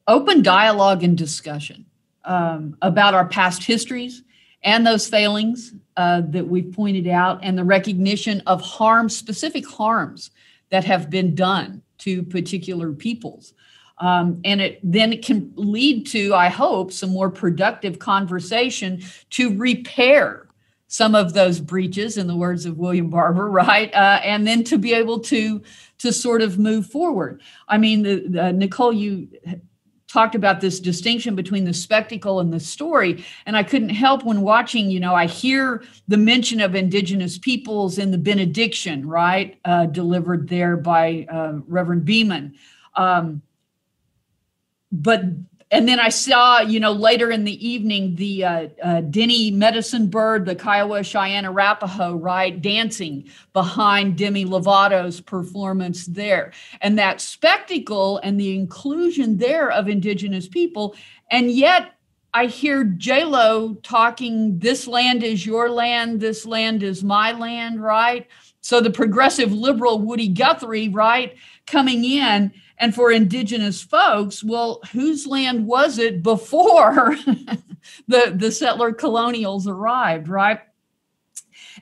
open dialogue and discussion um, about our past histories and those failings uh, that we've pointed out, and the recognition of harms, specific harms that have been done to particular peoples. Um, and it then it can lead to, I hope, some more productive conversation to repair some of those breaches in the words of william barber right? Uh, and then to be able to to sort of move forward. I mean the, the, nicole you talked about this distinction between the spectacle and the story and i couldn't help when watching you know i hear the mention of indigenous peoples in the benediction right uh, delivered there by uh, reverend beaman. Um, but and then I saw, you know, later in the evening, the uh, uh, Denny Medicine Bird, the Kiowa Cheyenne Arapaho, right, dancing behind Demi Lovato's performance there. And that spectacle and the inclusion there of Indigenous people. And yet, I hear J-Lo talking, this land is your land, this land is my land, right? So the progressive liberal Woody Guthrie, right, coming in and for indigenous folks, well, whose land was it before the, the settler colonials arrived, right?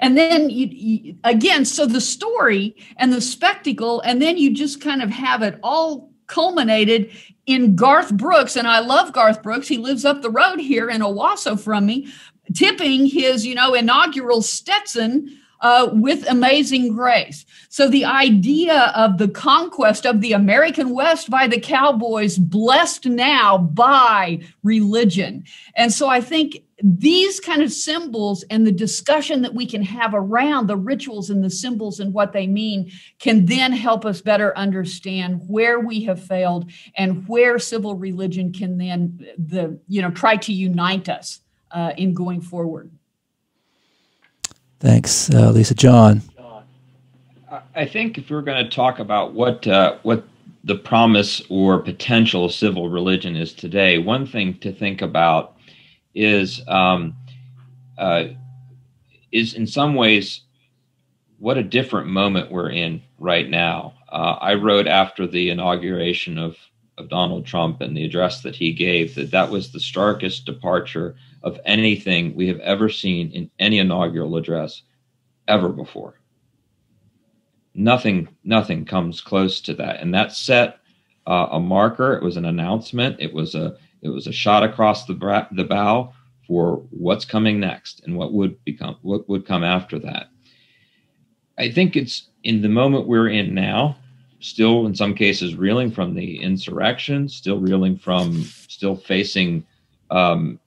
And then you, you, again, so the story and the spectacle, and then you just kind of have it all culminated in Garth Brooks. And I love Garth Brooks. He lives up the road here in Owasso from me, tipping his, you know, inaugural Stetson uh, with amazing grace. So the idea of the conquest of the American West by the cowboys, blessed now by religion. And so I think these kind of symbols and the discussion that we can have around the rituals and the symbols and what they mean can then help us better understand where we have failed and where civil religion can then the you know try to unite us uh, in going forward thanks uh, lisa john i think if we're going to talk about what uh, what the promise or potential of civil religion is today one thing to think about is um, uh, is in some ways what a different moment we're in right now. Uh, I wrote after the inauguration of of Donald Trump and the address that he gave that that was the starkest departure of anything we have ever seen in any inaugural address ever before. Nothing, nothing comes close to that, and that set uh, a marker. It was an announcement. It was a it was a shot across the, bra- the bow for what's coming next and what would become what would come after that. I think it's in the moment we're in now, still in some cases reeling from the insurrection, still reeling from, still facing um,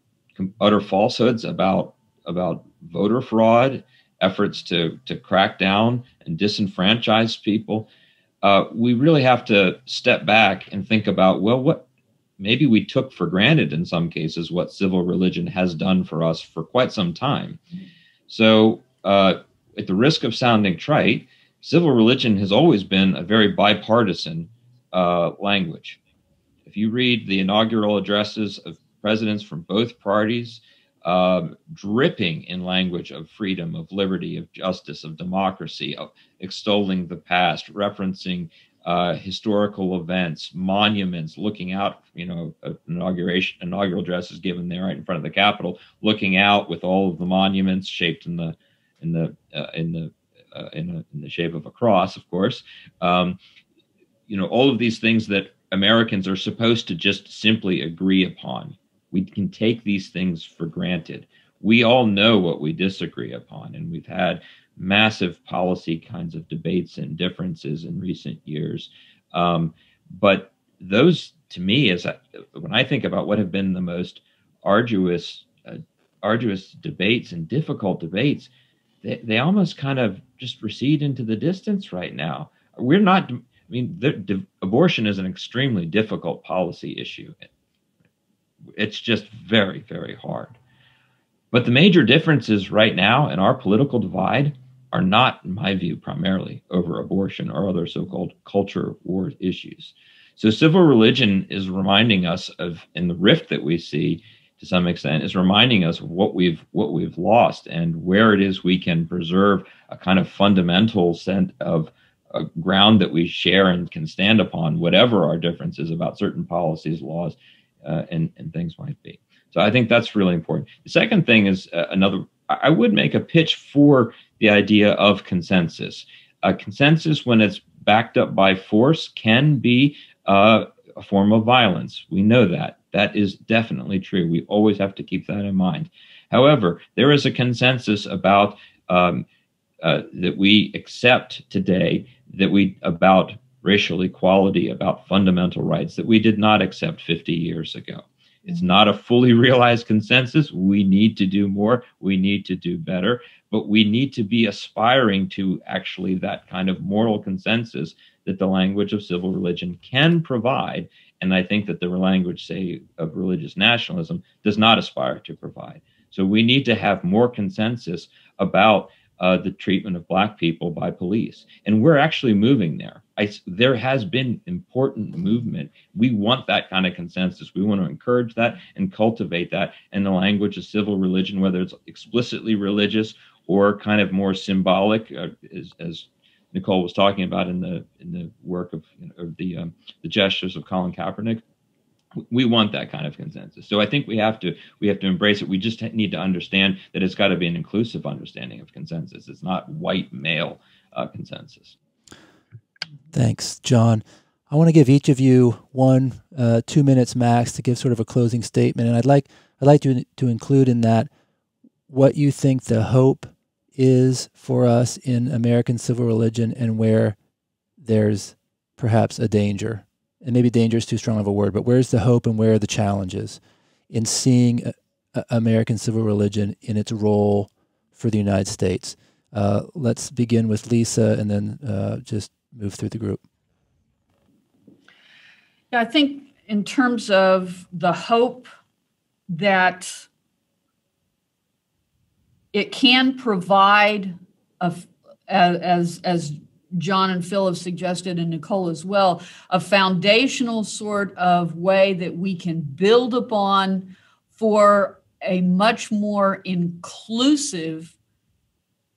utter falsehoods about about voter fraud, efforts to to crack down and disenfranchise people. Uh, we really have to step back and think about well, what maybe we took for granted in some cases what civil religion has done for us for quite some time. So, uh, at the risk of sounding trite, civil religion has always been a very bipartisan uh, language. If you read the inaugural addresses of presidents from both parties, um, dripping in language of freedom, of liberty, of justice, of democracy, of extolling the past, referencing uh, historical events, monuments, looking out, you know, inauguration inaugural address is given there right in front of the Capitol, looking out with all of the monuments shaped in the in the uh, in the uh, in, a, in, the shape of a cross, of course. Um, you know, all of these things that Americans are supposed to just simply agree upon. We can take these things for granted. We all know what we disagree upon, and we've had massive policy kinds of debates and differences in recent years. Um, but those, to me, is when I think about what have been the most arduous, uh, arduous debates and difficult debates, they, they almost kind of just recede into the distance right now. We're not. I mean, the, the, abortion is an extremely difficult policy issue. It's just very, very hard. But the major differences right now in our political divide are not, in my view, primarily over abortion or other so called culture war issues. So civil religion is reminding us of, in the rift that we see to some extent, is reminding us of what we've what we've lost and where it is we can preserve a kind of fundamental sense of a ground that we share and can stand upon, whatever our differences about certain policies, laws, uh, and, and things might be. So I think that's really important. The second thing is uh, another. I would make a pitch for the idea of consensus. A consensus, when it's backed up by force, can be uh, a form of violence. We know that. That is definitely true. We always have to keep that in mind. However, there is a consensus about um, uh, that we accept today that we about racial equality, about fundamental rights that we did not accept 50 years ago. It's not a fully realized consensus. We need to do more. We need to do better but we need to be aspiring to actually that kind of moral consensus that the language of civil religion can provide. And I think that the language, say, of religious nationalism does not aspire to provide. So we need to have more consensus about uh, the treatment of Black people by police. And we're actually moving there. I, there has been important movement. We want that kind of consensus. We want to encourage that and cultivate that in the language of civil religion, whether it's explicitly religious or kind of more symbolic, uh, as, as, Nicole was talking about in the in the work of, you know, of the um, the gestures of Colin Kaepernick. we want that kind of consensus. So i think we have to we have to embrace it. We just need to understand that it's got to be an inclusive understanding of consensus. It's not white male uh, consensus. Thanks john. I want to give each of you one uh, two minutes max to give sort of a closing statement and i'd like i'd like to, to include in that what you think the hope is for us in american civil religion and where there's perhaps a danger and maybe danger is too strong of a word, but where's the hope and where are the challenges in seeing a, a American civil religion in its role for the United States? Uh, let's begin with Lisa and then uh, just move through the group. Yeah, I think in terms of the hope that it can provide a, as as John and Phil have suggested, and Nicole as well, a foundational sort of way that we can build upon for a much more inclusive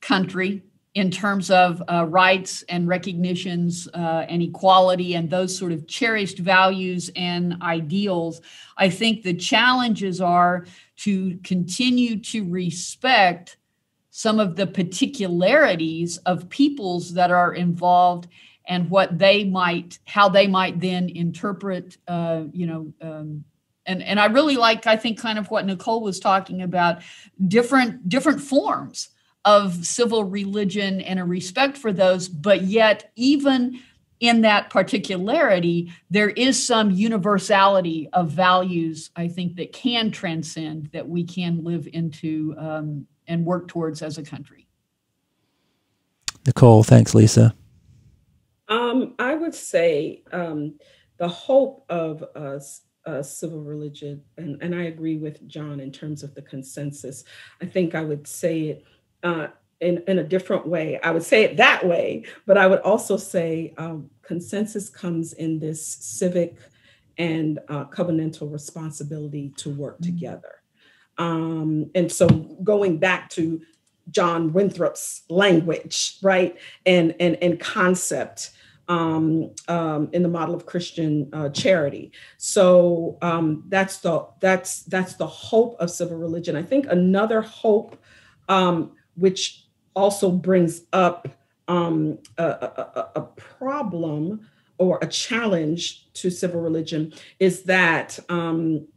country in terms of uh, rights and recognitions uh, and equality and those sort of cherished values and ideals. I think the challenges are to continue to respect some of the particularities of peoples that are involved and what they might how they might then interpret uh, you know um, and and i really like i think kind of what nicole was talking about different different forms of civil religion and a respect for those but yet even in that particularity there is some universality of values i think that can transcend that we can live into um, and work towards as a country. Nicole, thanks, Lisa. Um, I would say um, the hope of uh, uh, civil religion, and, and I agree with John in terms of the consensus. I think I would say it uh, in, in a different way. I would say it that way, but I would also say um, consensus comes in this civic and uh, covenantal responsibility to work mm-hmm. together. Um, and so going back to John Winthrop's language, right, and and and concept um, um, in the model of Christian uh, charity. So um, that's the that's that's the hope of civil religion. I think another hope, um, which also brings up um, a, a, a, problem or a challenge to civil religion, is that um,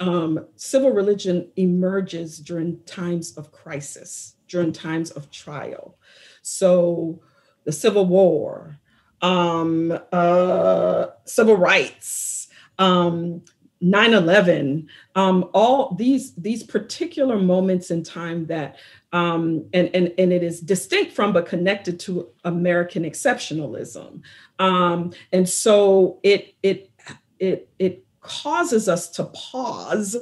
um, civil religion emerges during times of crisis, during times of trial. So the Civil War, um, uh, civil rights, um, 9-11 um, all these these particular moments in time that um, and, and and it is distinct from but connected to american exceptionalism. Um, and so it it it it causes us to pause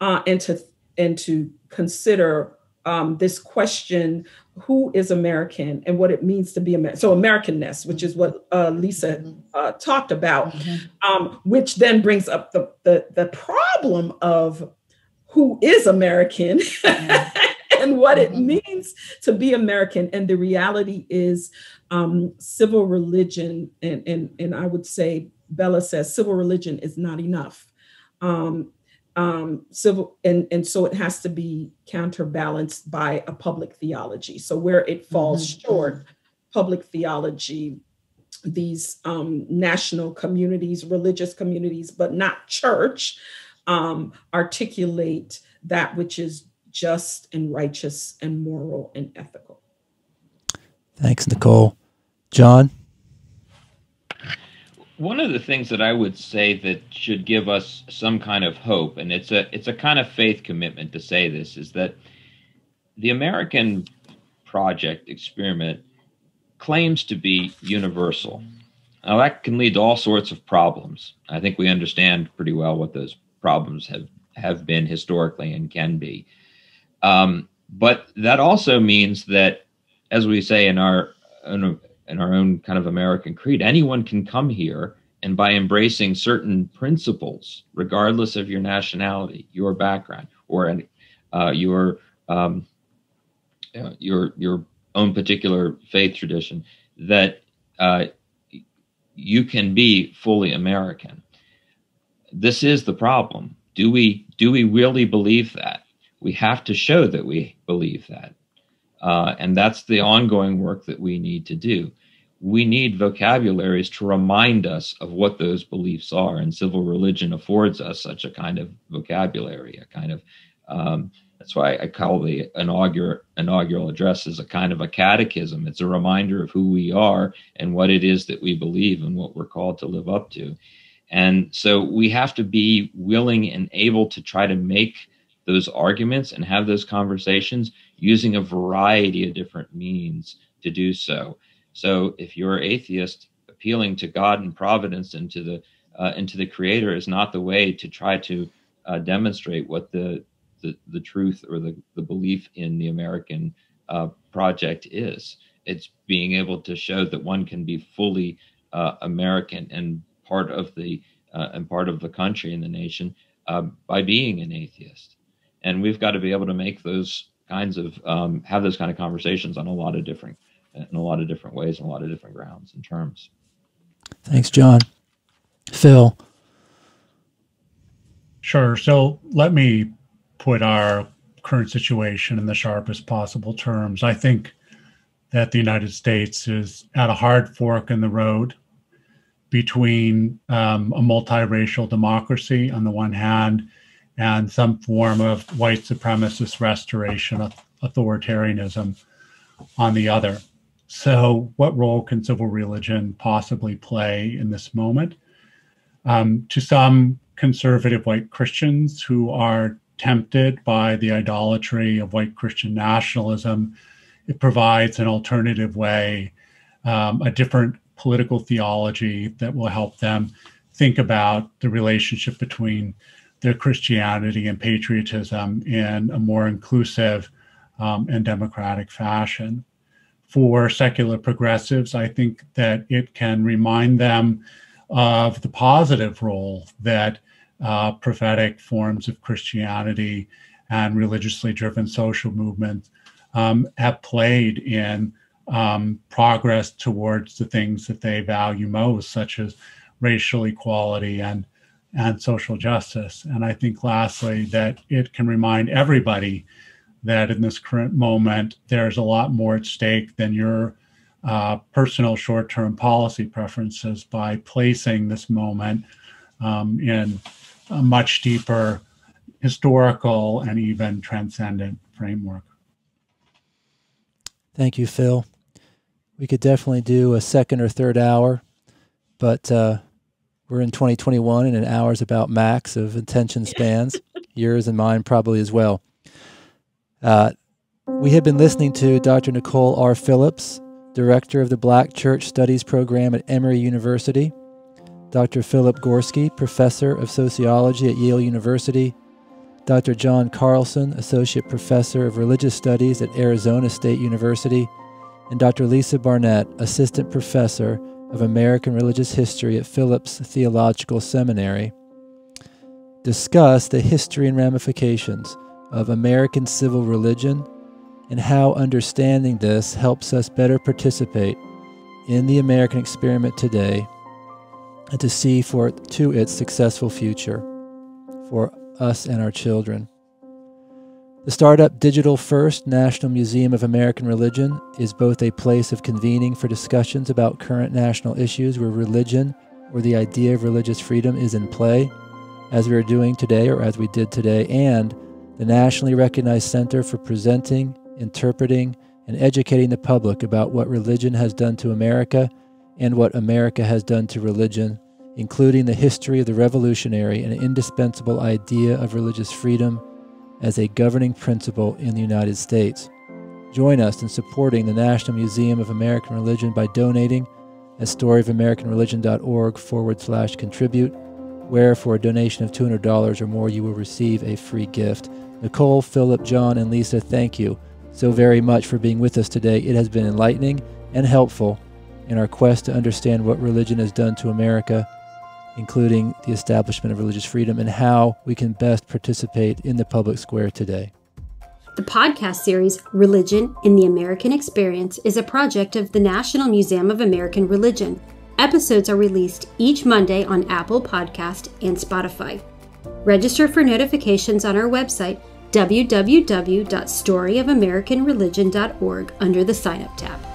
uh, and to and to consider um, this question who is American and what it means to be American. So Americanness, which is what uh, Lisa mm-hmm. uh, talked about, mm-hmm. um, which then brings up the, the, the problem of who is American mm-hmm. and what it mm-hmm. means to be American. And the reality is um, civil religion and, and, and I would say Bellah says civil religion is not enough. Um, um, civil and, and so it has to be counterbalanced by a public theology. So where it falls mm-hmm. short, public theology, these um, national communities, religious communities, but not church, um, articulate that which is just and righteous and moral and ethical. Thanks, Nicole. John? One of the things that I would say that should give us some kind of hope, and it's a it's a kind of faith commitment to say this, is that the American project experiment claims to be universal. Now that can lead to all sorts of problems. I think we understand pretty well what those problems have have been historically and can be. Um, but that also means that, as we say in our in in our own kind of American creed. Anyone can come here and by embracing certain principles, regardless of your nationality, your background, or uh, your um, your your own particular faith tradition, that uh, you can be fully American. this is the problem. Do we do we really believe that? We have to show that we believe that, uh, and that's the ongoing work that we need to do. We need vocabularies to remind us of what those beliefs are, and civil religion affords us such a kind of vocabulary, a kind of um, that's why I call the inaugural inaugural address as a kind of a catechism. It's a reminder of who we are and what it is that we believe and what we're called to live up to. And so we have to be willing and able to try to make those arguments and have those conversations using a variety of different means to do so. So if you're atheist, appealing to God and providence and to the uh, and to the Creator is not the way to try to uh, demonstrate what the the, the truth or the, the belief in the American uh, project is. It's being able to show that one can be fully uh, American and part of the uh, and part of the country and the nation uh, by being an atheist. And we've got to be able to make those kinds of um, have those kind of conversations on a lot of different in a lot of different ways and a lot of different grounds and terms. Thanks, John. Phil. Sure. So let me put our current situation in the sharpest possible terms. I think that the United States is at a hard fork in the road between um, a multiracial democracy on the one hand and some form of white supremacist restoration of authoritarianism on the other. So, what role can civil religion possibly play in this moment? Um, to some conservative white Christians who are tempted by the idolatry of white Christian nationalism. It provides an alternative way, um, a different political theology that will help them think about the relationship between their Christianity and patriotism in a more inclusive um, and democratic fashion. For secular progressives, I think that it can remind them of the positive role that uh, prophetic forms of Christianity and religiously driven social movements um, have played in um, progress towards the things that they value most, such as racial equality and and social justice. And I think, lastly, that it can remind everybody that in this current moment, there's a lot more at stake than your uh, personal short term policy preferences by placing this moment um, in a much deeper historical and even transcendent framework. Thank you, Phil. We could definitely do a second or third hour, but uh, we're in 2021 and an hour's about max of attention spans, yours and mine probably as well. Uh, we have been listening to Dr. Nicole R. Phillips, Director of the Black Church Studies Program at Emory University. Dr. Philip Gorski, Professor of Sociology at Yale University, Dr. John Carlson, Associate Professor of Religious Studies at Arizona State University, and Dr. Lisa Barnett, Assistant Professor of American Religious History at Phillips Theological Seminary, discuss the history and ramifications of American civil religion and how understanding this helps us better participate in the American experiment today and to see for to its successful future for us and our children. The startup Digital First National Museum of American Religion is both a place of convening for discussions about current national issues where religion or the idea of religious freedom is in play, as we are doing today or as we did today, and the nationally recognized center for presenting, interpreting, and educating the public about what religion has done to America and what America has done to religion, including the history of the revolutionary and indispensable idea of religious freedom as a governing principle in the United States. Join us in supporting the National Museum of American Religion by donating at storyofamericanreligion.org forward slash contribute, where for a donation of $200 or more you will receive a free gift. Nicole, Philip, John, and Lisa, thank you so very much for being with us today. It has been enlightening and helpful in our quest to understand what religion has done to America, including the establishment of religious freedom, and how we can best participate in the public square today. The podcast series Religion in the American Experience is a project of the National Museum of American Religion. Episodes are released each Monday on Apple Podcast and Spotify. Register for notifications on our website www.storyofamericanreligion.org under the sign up tab.